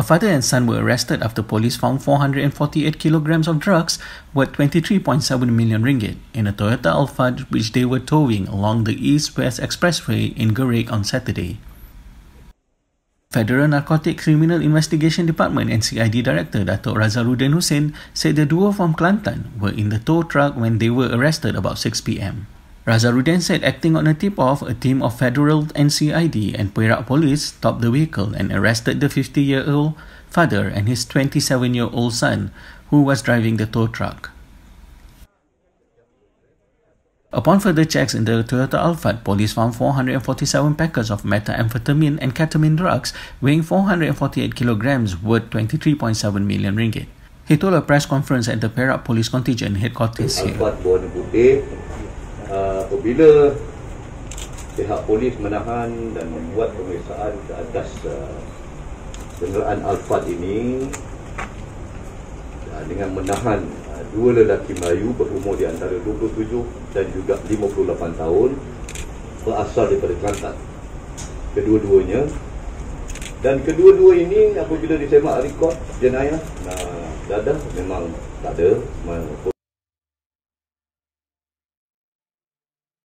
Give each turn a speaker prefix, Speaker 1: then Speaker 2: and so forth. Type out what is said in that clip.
Speaker 1: A father and son were arrested after police found 448 kilograms of drugs worth 23.7 million ringgit in a Toyota Alphard which they were towing along the East-West Expressway in Gerik on Saturday. Federal Narcotic Criminal Investigation Department NCID Director Datuk Razarudin Husain said the duo from Kelantan were in the tow truck when they were arrested about 6 p.m. Razarudin said acting on a tip-off, a team of federal NCID and Perak Police stopped the vehicle and arrested the 50-year-old father and his 27-year-old son who was driving the tow truck. Upon further checks in the Toyota Alphard, police found 447 packets of methamphetamine and ketamine drugs weighing 448 kilograms worth 23.7 million ringgit. He told a press conference at the Perak Police Contingent headquarters here.
Speaker 2: Uh, apabila pihak polis menahan dan membuat pemeriksaan ke atas uh, kenderaan Alphard ini uh, dengan menahan uh, dua lelaki Melayu berumur di antara 27 dan juga 58 tahun berasal daripada Kelantan. Kedua-duanya. Dan kedua-dua ini apabila disemak rekod jenayah uh, dadah memang tak ada